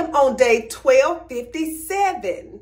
am on day 1257.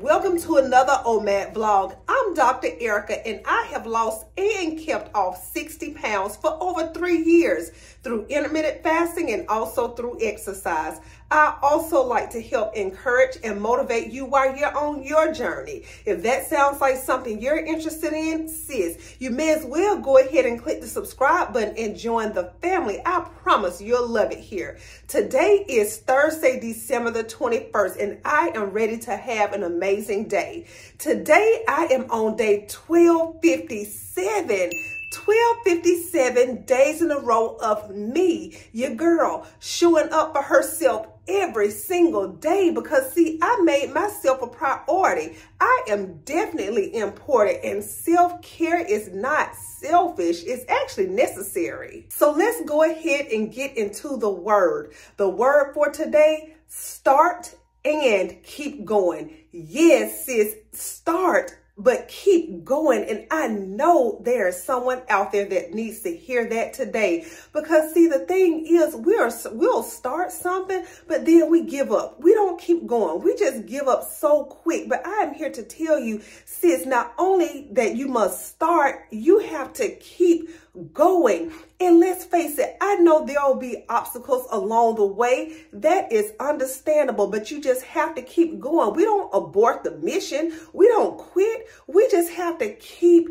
Welcome to another OMAD vlog. I'm Dr. Erika and I have lost and kept off 60 pounds for over three years through intermittent fasting and also through exercise. I also like to help encourage and motivate you while you're on your journey. If that sounds like something you're interested in, sis, you may as well go ahead and click the subscribe button and join the family. I promise you'll love it here. Today is Thursday, December the 21st, and I am ready to have an amazing day. Today, I am on day 1257 1257 days in a row of me, your girl, showing up for herself every single day because see, I made myself a priority. I am definitely important and self-care is not selfish. It's actually necessary. So let's go ahead and get into the word. The word for today, start and keep going. Yes, sis, start but keep going. And I know there is someone out there that needs to hear that today. Because see, the thing is, we are, we'll start something, but then we give up. We don't keep going. We just give up so quick. But I am here to tell you, sis, not only that you must start, you have to keep going. And let's face it, I know there will be obstacles along the way. That is understandable, but you just have to keep going. We don't abort the mission. We don't quit. We just have to keep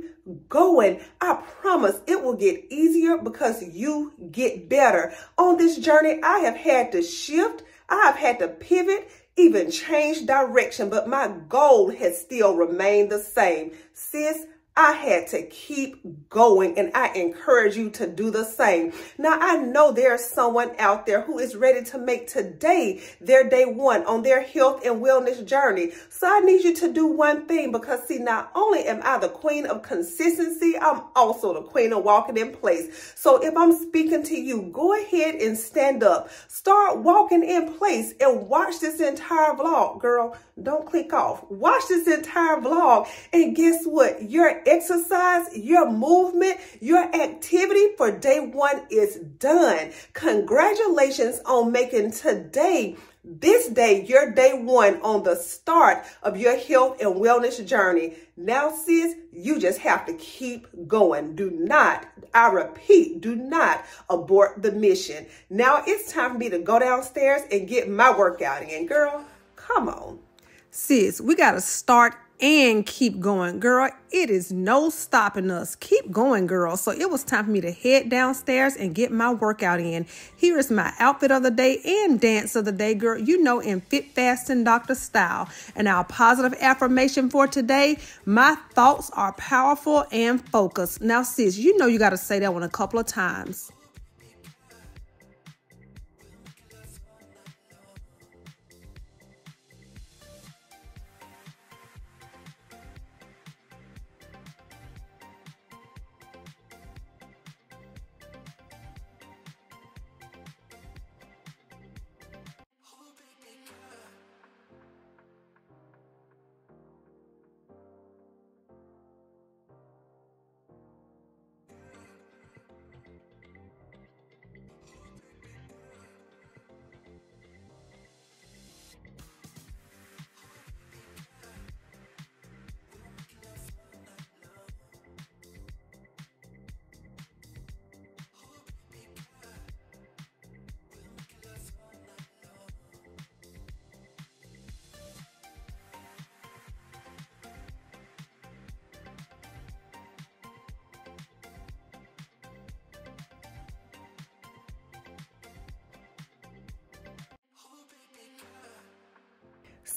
going. I promise it will get easier because you get better. On this journey, I have had to shift. I have had to pivot, even change direction, but my goal has still remained the same. Sis, I had to keep going and I encourage you to do the same. Now, I know there's someone out there who is ready to make today their day one on their health and wellness journey. So I need you to do one thing because see, not only am I the queen of consistency, I'm also the queen of walking in place. So if I'm speaking to you, go ahead and stand up, start walking in place and watch this entire vlog, girl. Don't click off. Watch this entire vlog and guess what? Your exercise, your movement, your activity for day one is done. Congratulations on making today this day, your day one on the start of your health and wellness journey. Now, sis, you just have to keep going. Do not, I repeat, do not abort the mission. Now it's time for me to go downstairs and get my workout in. Girl, come on. Sis, we got to start and keep going. Girl, it is no stopping us. Keep going, girl. So it was time for me to head downstairs and get my workout in. Here is my outfit of the day and dance of the day, girl. You know, in Fit Fasting Doctor style. And our positive affirmation for today, my thoughts are powerful and focused. Now, sis, you know you got to say that one a couple of times.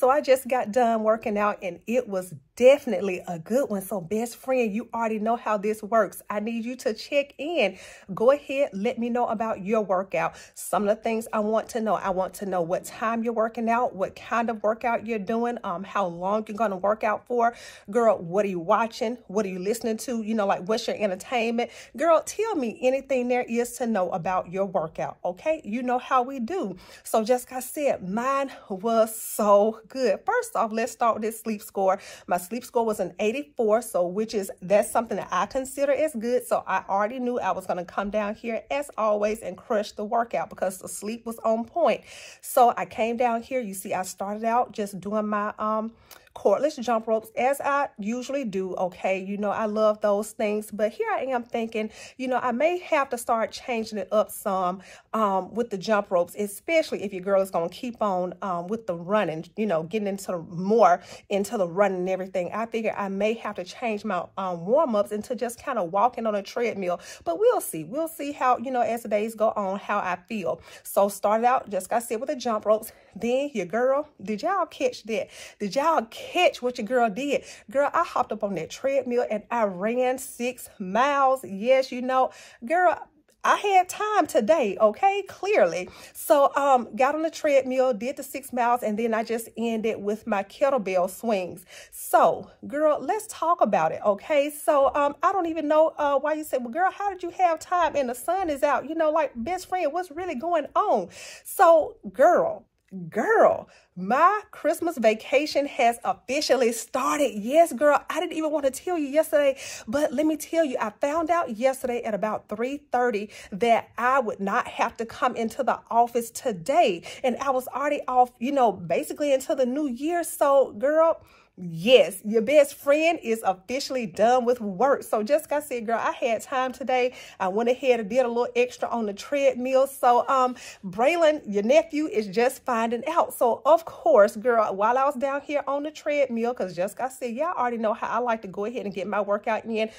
So I just got done working out and it was definitely a good one. So best friend, you already know how this works. I need you to check in. Go ahead, let me know about your workout. Some of the things I want to know. I want to know what time you're working out, what kind of workout you're doing, um, how long you're going to work out for. Girl, what are you watching? What are you listening to? You know, like what's your entertainment? Girl, tell me anything there is to know about your workout, okay? You know how we do. So just like I said, mine was so good. First off, let's start with this sleep score. My sleep score was an 84, so which is that's something that I consider as good. So I already knew I was going to come down here as always and crush the workout because the sleep was on point. So I came down here. You see, I started out just doing my um cordless jump ropes as I usually do. Okay, you know, I love those things, but here I am thinking, you know, I may have to start changing it up some um, with the jump ropes, especially if your girl is going to keep on um, with the running, you know, getting into more into the running and everything. I figure I may have to change my um, warm ups into just kind of walking on a treadmill, but we'll see. We'll see how, you know, as the days go on, how I feel. So started out, just got sit with the jump ropes. Then your girl, did y'all catch that? Did y'all catch what your girl did. Girl, I hopped up on that treadmill and I ran six miles. Yes, you know, girl, I had time today, okay, clearly. So um, got on the treadmill, did the six miles, and then I just ended with my kettlebell swings. So, girl, let's talk about it, okay? So um, I don't even know uh, why you said, well, girl, how did you have time? And the sun is out, you know, like best friend, what's really going on? So, girl, girl, my Christmas vacation has officially started. Yes, girl, I didn't even want to tell you yesterday, but let me tell you, I found out yesterday at about 3.30 that I would not have to come into the office today. And I was already off, you know, basically until the new year. So, girl, Yes, your best friend is officially done with work. So just like I said, girl, I had time today. I went ahead and did a little extra on the treadmill. So um, Braylon, your nephew, is just finding out. So of course, girl, while I was down here on the treadmill, because just like I said, y'all already know how I like to go ahead and get my workout in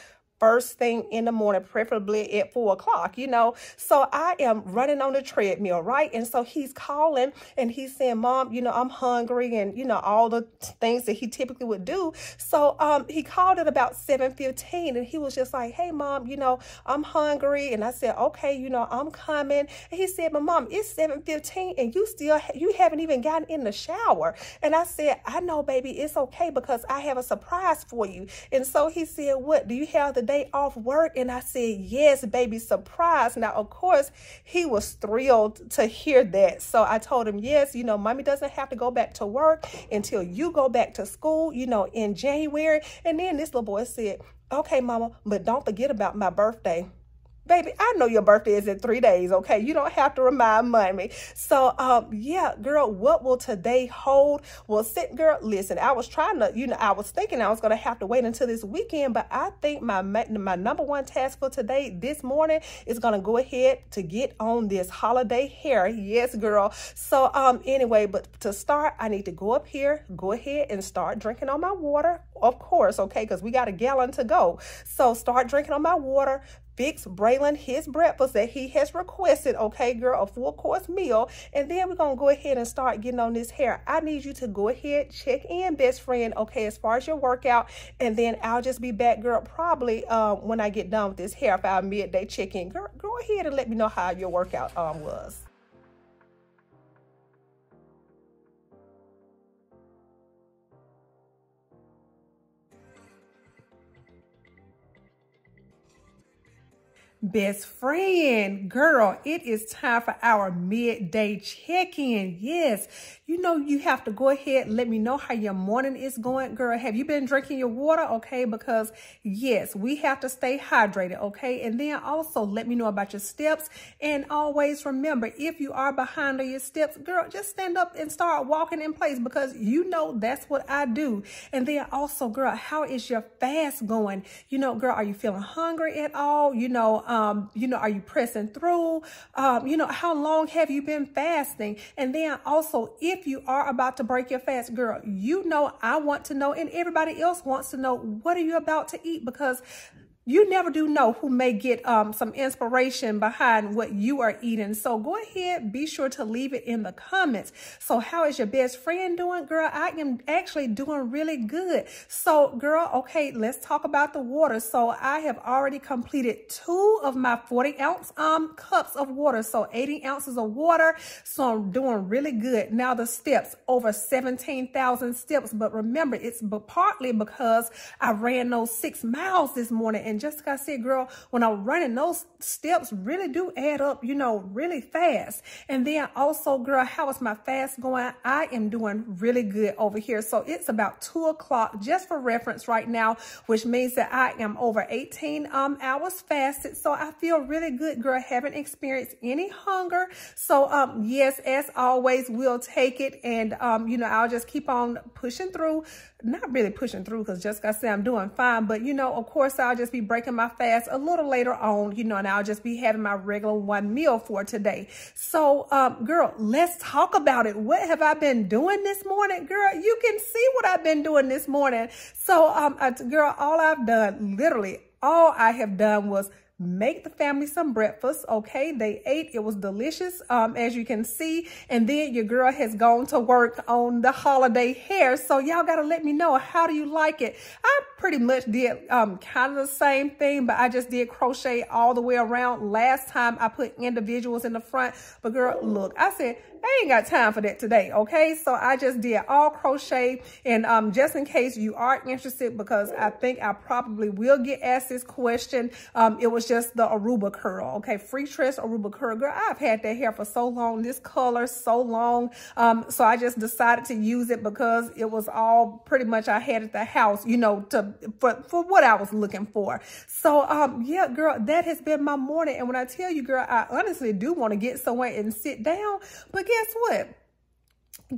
first thing in the morning, preferably at four o'clock, you know. So I am running on the treadmill, right? And so he's calling and he's saying, Mom, you know, I'm hungry and, you know, all the things that he typically would do. So um, he called at about 7.15 and he was just like, hey, Mom, you know, I'm hungry. And I said, okay, you know, I'm coming. And he said, but Mom, it's 7.15 and you still, you haven't even gotten in the shower. And I said, I know, baby, it's okay because I have a surprise for you. And so he said, what, do you have the day off work? And I said, yes, baby, surprise. Now, of course, he was thrilled to hear that. So I told him, yes, you know, mommy doesn't have to go back to work until you go back to school, you know, in January. And then this little boy said, okay, mama, but don't forget about my birthday. Baby, I know your birthday is in three days, okay? You don't have to remind mommy. So, um, yeah, girl, what will today hold? Well, sit, girl, listen, I was trying to, you know, I was thinking I was going to have to wait until this weekend, but I think my, my number one task for today, this morning, is going to go ahead to get on this holiday hair. Yes, girl. So, um, anyway, but to start, I need to go up here, go ahead and start drinking on my water, of course, okay? Because we got a gallon to go. So, start drinking on my water, fix Braylon his breakfast that he has requested, okay, girl, a full course meal. And then we're going to go ahead and start getting on this hair. I need you to go ahead, check in, best friend, okay, as far as your workout. And then I'll just be back, girl, probably um, when I get done with this hair for our midday check-in. Girl, go ahead and let me know how your workout um, was. Best friend, girl, it is time for our midday check-in. Yes, you know you have to go ahead let me know how your morning is going. Girl, have you been drinking your water? Okay, because yes, we have to stay hydrated, okay? And then also let me know about your steps. And always remember, if you are behind on your steps, girl, just stand up and start walking in place because you know that's what I do. And then also, girl, how is your fast going? You know, girl, are you feeling hungry at all? You know, um, you know, are you pressing through? Um, you know, how long have you been fasting? And then also, if you are about to break your fast, girl, you know, I want to know, and everybody else wants to know, what are you about to eat? Because you never do know who may get um, some inspiration behind what you are eating. So go ahead, be sure to leave it in the comments. So how is your best friend doing? Girl, I am actually doing really good. So girl, okay, let's talk about the water. So I have already completed two of my 40 ounce um, cups of water. So 80 ounces of water. So I'm doing really good. Now the steps, over 17,000 steps. But remember, it's partly because I ran those six miles this morning And just like I said, girl, when I'm running, those steps really do add up, you know, really fast. And then also, girl, how is my fast going? I am doing really good over here. So it's about two o'clock just for reference right now, which means that I am over 18 um, hours fasted. So I feel really good, girl. Haven't experienced any hunger. So um, yes, as always, we'll take it. And, um, you know, I'll just keep on pushing through not really pushing through because just like I said, I'm doing fine. But, you know, of course, I'll just be breaking my fast a little later on, you know, and I'll just be having my regular one meal for today. So, um, girl, let's talk about it. What have I been doing this morning? Girl, you can see what I've been doing this morning. So, um, I, girl, all I've done, literally, all I have done was make the family some breakfast okay? They ate it was delicious um as you can see. And then your girl has gone to work on the holiday hair. So y'all gotta let me know how do you like it? I pretty much did um kind of the same thing but i just did crochet all the way around. Last time i put individuals in the front. But girl look i said I ain't got time for that today, okay? So I just did all crochet. And um, just in case you are interested, because I think I probably will get asked this question, um, it was just the Aruba curl, okay? Freetress Aruba curl. Girl, I've had that hair for so long, this color so long. Um, so I just decided to use it because it was all pretty much I had at the house, you know, to for, for what I was looking for. So um, yeah, girl, that has been my morning. And when I tell you, girl, I honestly do want to get somewhere and sit down, but guess what?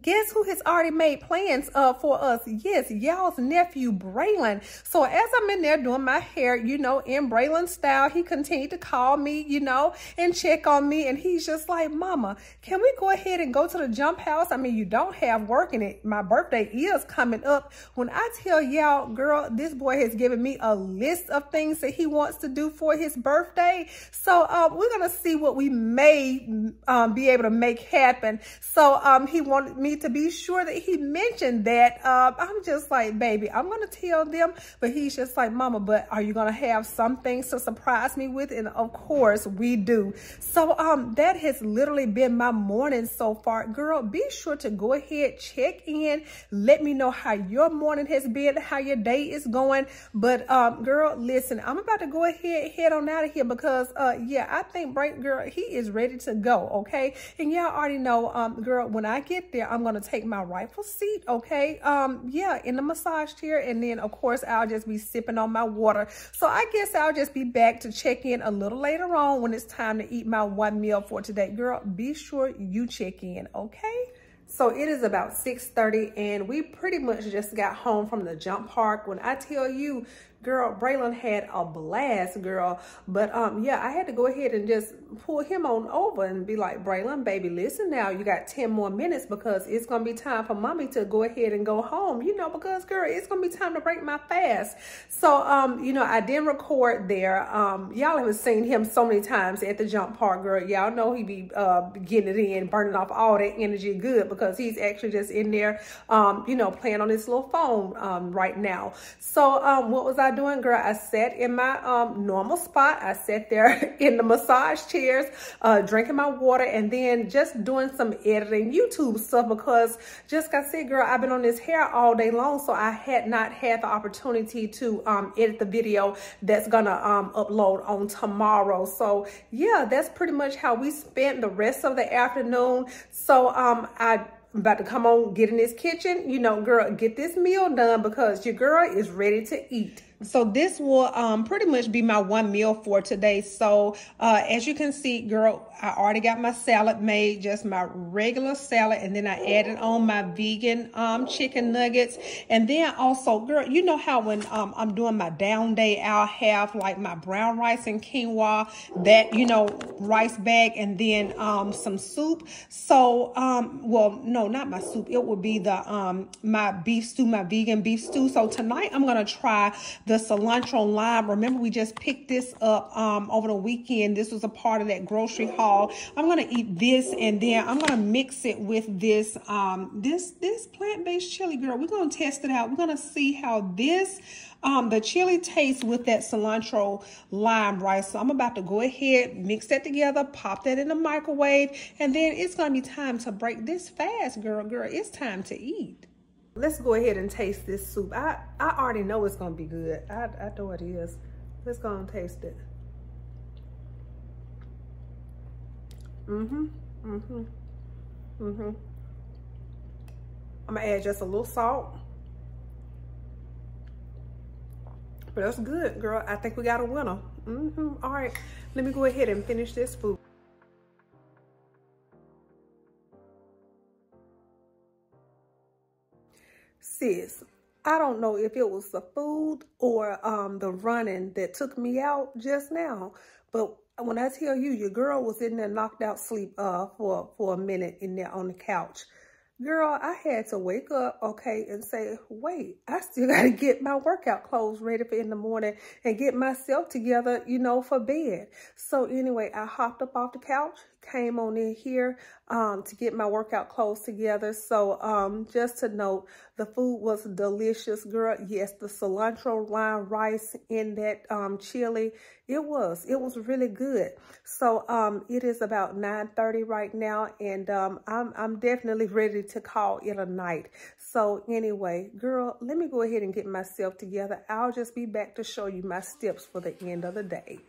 Guess who has already made plans uh, for us? Yes, y'all's nephew, Braylon. So as I'm in there doing my hair, you know, in Braylon style, he continued to call me, you know, and check on me. And he's just like, Mama, can we go ahead and go to the jump house? I mean, you don't have work in it. My birthday is coming up. When I tell y'all, girl, this boy has given me a list of things that he wants to do for his birthday. So um, we're going to see what we may um, be able to make happen. So um, he wanted me to be sure that he mentioned that. Uh, I'm just like, baby, I'm going to tell them. But he's just like, mama, but are you going to have some things to surprise me with? And of course we do. So um, that has literally been my morning so far. Girl, be sure to go ahead, check in. Let me know how your morning has been, how your day is going. But um, girl, listen, I'm about to go ahead, head on out of here because, uh, yeah, I think Bright Girl, he is ready to go, okay? And y'all already know, um, girl, when I get there, I'm going to take my rightful seat, okay? Um, yeah, in the massage chair. And then, of course, I'll just be sipping on my water. So I guess I'll just be back to check in a little later on when it's time to eat my one meal for today. Girl, be sure you check in, okay? So it is about 6.30 and we pretty much just got home from the jump park. When I tell you girl, Braylon had a blast, girl. But um, yeah, I had to go ahead and just pull him on over and be like, Braylon, baby, listen now, you got 10 more minutes because it's gonna be time for mommy to go ahead and go home, you know, because girl, it's gonna be time to break my fast. So um, you know, I didn't record there. Um, y'all have seen him so many times at the jump park, girl. Y'all know he be uh getting it in, burning off all that energy good because he's actually just in there um, you know, playing on his little phone um right now. So um what was I doing, girl, I sat in my um, normal spot. I sat there in the massage chairs, uh, drinking my water, and then just doing some editing YouTube stuff because just like I said, girl, I've been on this hair all day long, so I had not had the opportunity to um, edit the video that's gonna um, upload on tomorrow. So yeah, that's pretty much how we spent the rest of the afternoon. So um, I I'm about to come on, get in this kitchen. You know, girl, get this meal done because your girl is ready to eat. So this will um, pretty much be my one meal for today. So uh, as you can see, girl, I already got my salad made, just my regular salad. And then I added on my vegan um, chicken nuggets. And then also, girl, you know how when um, I'm doing my down day, I'll have like my brown rice and quinoa, that, you know, rice bag, and then um, some soup. So, um, well, no, not my soup. It would be the um, my beef stew, my vegan beef stew. So tonight I'm going to try the cilantro lime. Remember, we just picked this up um, over the weekend. This was a part of that grocery haul. I'm going to eat this and then I'm going to mix it with this, um, this, this plant-based chili, girl. We're going to test it out. We're going to see how this um, the chili tastes with that cilantro lime rice. So I'm about to go ahead, mix that together, pop that in the microwave, and then it's going to be time to break this fast, girl. Girl, it's time to eat. Let's go ahead and taste this soup. I, I already know it's to be good. I, I know it is. Let's go and taste it. Mm-hmm. Mm-hmm. Mm-hmm. I'm gonna add just a little salt. But that's good, girl. I think we got a winner. Mm-hmm. All right, let me go ahead and finish this food. Sis, I don't know if it was the food or um, the running that took me out just now, but when I tell you, your girl was in there knocked out sleep uh, for, for a minute in there on the couch. Girl, I had to wake up, okay, and say, wait, I still got to get my workout clothes ready for in the morning and get myself together, you know, for bed. So anyway, I hopped up off the couch, came on in here um, to get my workout clothes together. So um, just to note, the food was delicious, girl. Yes, the cilantro lime rice in that um, chili, it was. It was really good. So um, it is about 9.30 right now, and um, I'm, I'm definitely ready to call it a night. So anyway, girl, let me go ahead and get myself together. I'll just be back to show you my steps for the end of the day.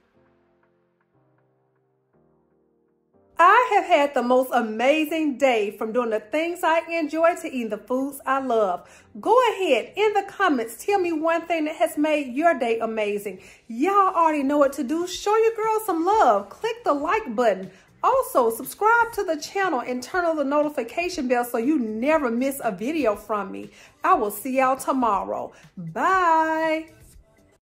I have had the most amazing day from doing the things I enjoy to eating the foods I love. Go ahead in the comments, tell me one thing that has made your day amazing. Y'all already know what to do. Show your girl some love. Click the like button. Also, subscribe to the channel and turn on the notification bell so you never miss a video from me. I will see y'all tomorrow. Bye.